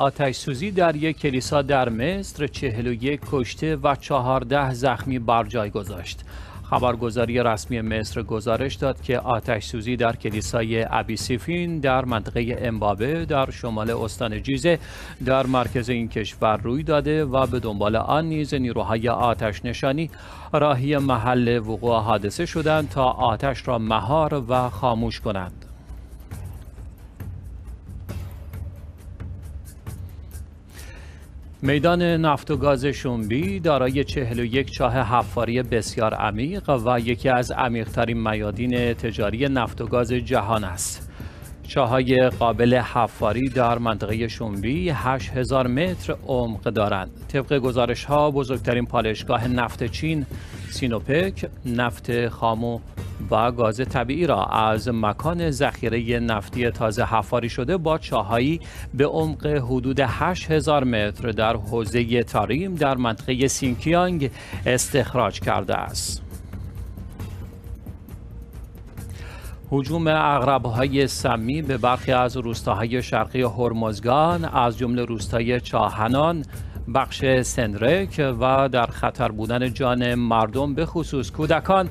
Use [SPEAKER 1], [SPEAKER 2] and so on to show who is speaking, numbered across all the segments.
[SPEAKER 1] آتش سوزی در یک کلیسا در مصر 41 کشته و 14 زخمی بر جای گذاشت. خبرگزاری رسمی مصر گزارش داد که آتش سوزی در کلیسای ابیسیفین در منطقه امبابه در شمال استان جیزه در مرکز این کشور روی داده و به دنبال آن نیز نیروهای آتش نشانی راهی محل وقوع حادثه شدند تا آتش را مهار و خاموش کنند. میدان نفت و گاز شنبی دارای 41 چاه حفاری بسیار عمیق و یکی از عمیقترین میادین تجاری نفت و گاز جهان است. چاهای قابل حفاری در منطقه شنبی 8000 متر عمق دارند. طبق گزارش ها بزرگترین پالشگاه نفت چین سینوپک نفت خامو و گاز طبیعی را از مکان ذخیره نفتی تازه حفاری شده با چاهایی به عمق حدود 8000 متر در حوزه تاریم در منطقه سینکیانگ استخراج کرده است. حجوم اغربهای سمی به برخی از روستاهای شرقی هرمزگان از جمله روستای چاهنان بخش سندرک و در خطر بودن جان مردم به خصوص کودکان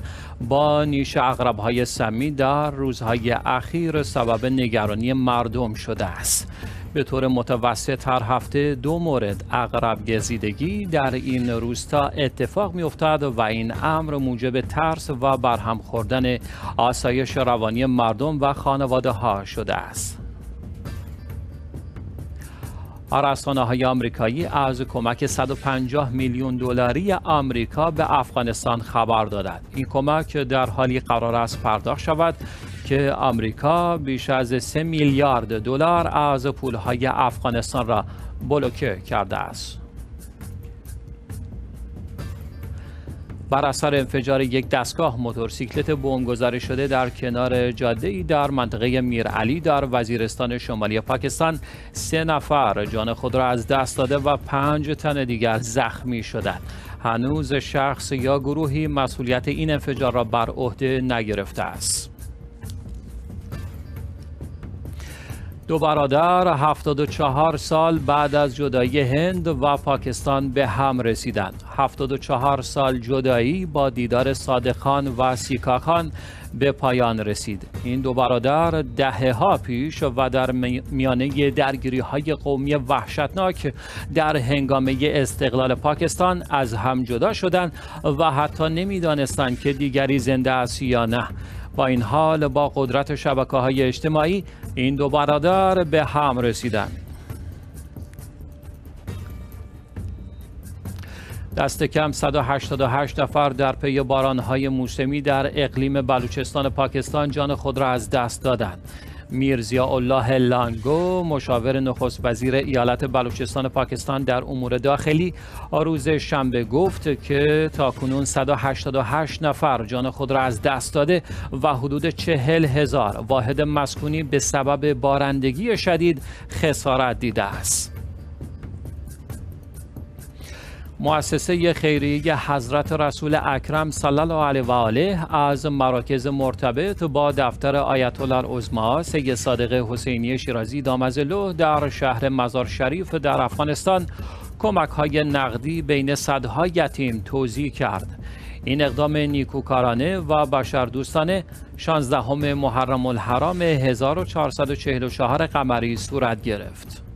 [SPEAKER 1] با نیش اغربهای سمی در روزهای اخیر سبب نگرانی مردم شده است به طور متوسط هر هفته دو مورد اغرب گزیدگی در این روستا اتفاق می افتد و این امر موجب ترس و برهم خوردن آسایش روانی مردم و خانواده ها شده است. رسانه های آمریکایی از کمک 150 میلیون دلاری آمریکا به افغانستان خبر دادند. این کمک در حالی قرار است پرداخت شود که آمریکا بیش از 3 میلیارد دلار از پولهای افغانستان را بلوکه کرده است. بر اثر انفجار یک دستگاه موتورسیکلت بمبگذاری شده در کنار جاده ای در منطقه میرعلی در وزیرستان شمالی پاکستان سه نفر جان خود را از دست داده و پنج تن دیگر زخمی شدند. هنوز شخص یا گروهی مسئولیت این انفجار را بر عهده نگرفته است. دو برادر 74 سال بعد از جدایی هند و پاکستان به هم رسیدند. 74 سال جدایی با دیدار صادق خان و سیکا خان به پایان رسید. این دو برادر دهه ها پیش و در میانه درگیری های قومی وحشتناک در هنگامه استقلال پاکستان از هم جدا شدند و حتی نمی‌دانستند که دیگری زنده است یا نه. با این حال با قدرت شبکه های اجتماعی این دو برادر به هم رسیدند. دست کم 188 نفر در پی بارانهای موسمی در اقلیم بلوچستان پاکستان جان خود را از دست دادند. میرزیا الله لانگو مشاور نخست وزیر ایالت بلوچستان پاکستان در امور داخلی روز شنبه گفت که تا کنون 188 نفر جان خود را از دست داده و حدود چهل هزار واحد مسکونی به سبب بارندگی شدید خسارت دیده است. مؤسسه خیریه حضرت رسول اکرم صلی الله علیه و آله از مراکز مرتبط با دفتر آیت الله العظما سید صادق حسینی شیرازی دامزلو در شهر مزار شریف در افغانستان کمک های نقدی بین صدها یتیم توضیح کرد این اقدام نیکوکارانه و بشردوستانه 16 محرم الحرام 1444 قمری صورت گرفت.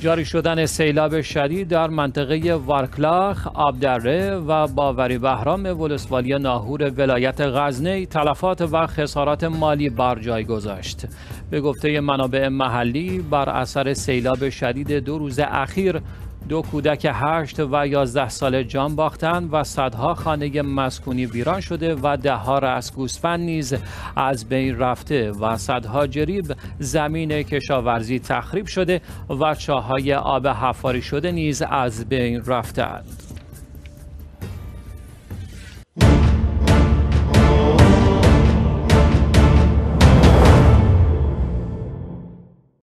[SPEAKER 1] جاری شدن سیلاب شدید در منطقه وارکلاخ، آبدره و باوری بهرام ولسوالی ناهور ولایت غزنی تلفات و خسارات مالی بر جای گذاشت. به گفته منابع محلی بر اثر سیلاب شدید دو روز اخیر دو کودک هشت و یازده سال جان باختند و صدها خانه مسکونی ویران شده و دهها رأس گوسفند نیز از بین رفته و صدها جریب زمین کشاورزی تخریب شده و چاهای آب حفاری شده نیز از بین رفتند.